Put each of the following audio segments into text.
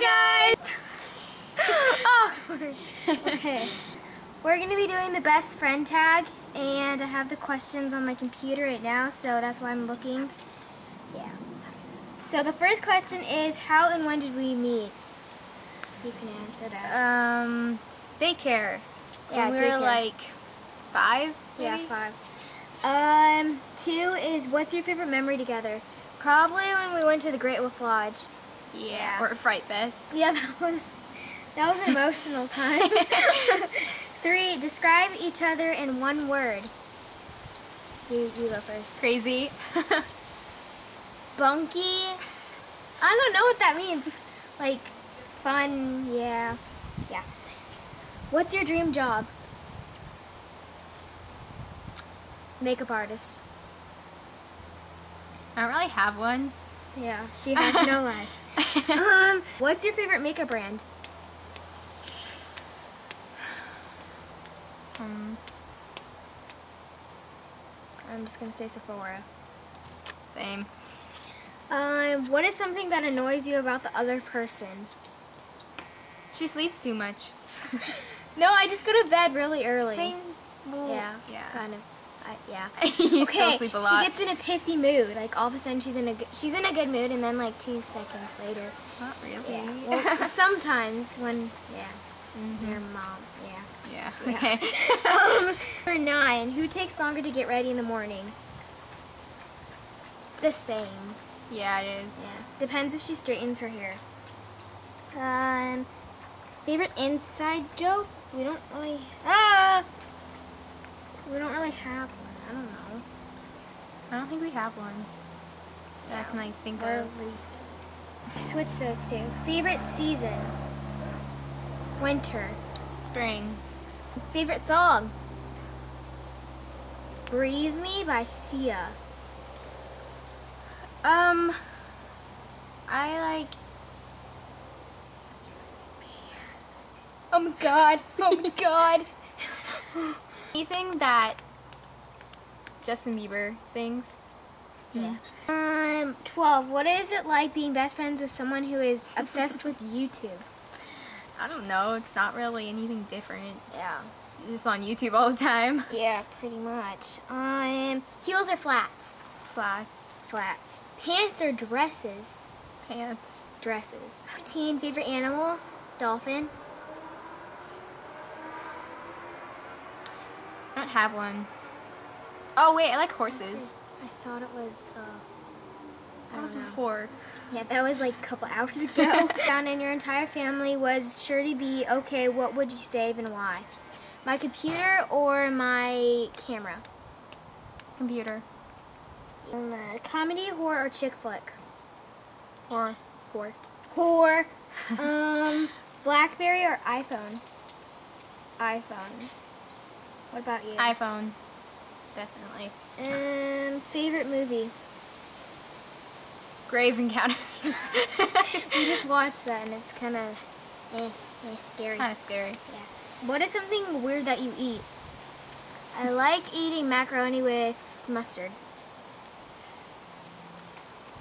Hi guys! Okay. We're going to be doing the best friend tag and I have the questions on my computer right now so that's why I'm looking. Yeah. So the first question is how and when did we meet? You can answer that. Um, daycare. Yeah, we were like five, Yeah, five. Um, two is what's your favorite memory together? Probably when we went to the Great Wolf Lodge. Yeah. Or Fright Fest. Yeah, that was that was an emotional time. Three, describe each other in one word. You you go first. Crazy. Bunky. I don't know what that means. Like fun, yeah. Yeah. What's your dream job? Makeup artist. I don't really have one. Yeah, she has no life. Um, what's your favorite makeup brand? Um, I'm just gonna say Sephora. same. Um, what is something that annoys you about the other person? She sleeps too much. No, I just go to bed really early. Same. Yeah, Yeah. kind of. I, yeah. you okay, still sleep a lot. she gets in a pissy mood. Like all of a sudden she's in a good, she's in a good mood, and then like two seconds later, Not really. yeah. Well, sometimes when yeah, Mhm. your mom, yeah. Yeah. Yeah. Okay. um, number nine. Who takes longer to get ready in the morning? It's the same. yeah, it is. Yeah. Depends if she straightens her hair. Um, favorite inside joke? We don't really. Ah. We don't really have one. I don't know. I don't think we have one that I can like think We're of. losers. Switch those two. Favorite season? Winter. Spring. Favorite song? Breathe Me by Sia. Um, I like. Oh my god. Oh my god. Anything that Justin Bieber sings. Yeah. Um, 12. What is it like being best friends with someone who is obsessed with YouTube? I don't know. It's not really anything different. Yeah. It's just on YouTube all the time. Yeah, pretty much. Um, heels or flats? Flats, Flats. Pants or dresses? pants. Dresses. 15. Favorite animal? Dolphin. I don't have one. Oh wait, I like horses. I thought it was, uh, I That was know. before. Yeah, that was like a couple hours ago. Down in your entire family was sure to be okay. What would you save and why? My computer or my camera? Computer. Uh, comedy, horror, or chick flick? Or Horror. Horror. um, BlackBerry or iPhone? iPhone. What about you? iPhone. Definitely. Um, favorite movie? Grave Encounters. We just watched that and it's kind of eh, eh, scary. kind of scary. Yeah. What is something weird that you eat? I like eating macaroni with mustard.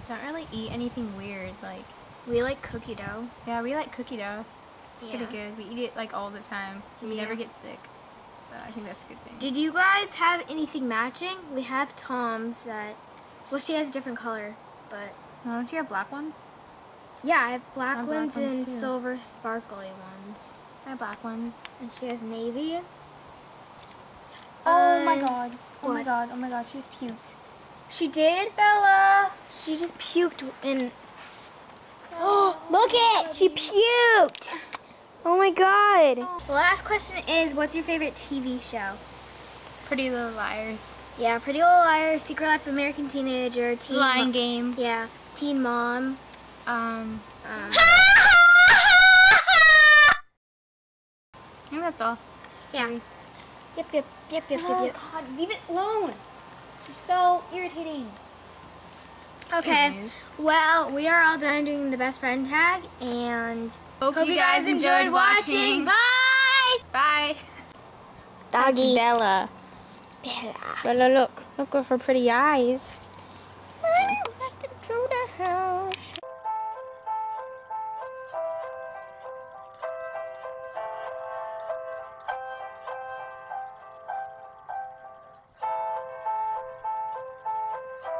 Don't really eat anything weird. Like, We like cookie dough. yeah, we like cookie dough. It's Yeah. pretty good. We eat it like all the time. We Yeah. never get sick. So I think that's a good thing. Did you guys have anything matching? We have TOMS that, well, she has a different color, but Why don't you have black ones? yeah, I have black I have black ones ones and too. silver sparkly ones. I have black ones. And she has navy. Oh my Um, god. Oh my god. Oh my god. She's puked. She did? Bella! She just puked in. Oh, look it! She puked! Oh my god. The last question is what's your favorite TV show? Pretty Little Liars. Yeah, Pretty Little Liars, Secret Life of American Teenager, Teen Lion Mo- Game. Yeah, Teen Mom. Um, Um, I think that's all. yeah. Yep, yep, yep, yep, yep, yep. god, leave it alone. You're so irritating. Okay. Anyways. Well, we are all done doing the best friend tag, and hope, hope you guys, guys enjoyed watching. watching. Bye. Bye. Doggy. Bella. Bella. Bella, look. Look at her pretty eyes. I can the house.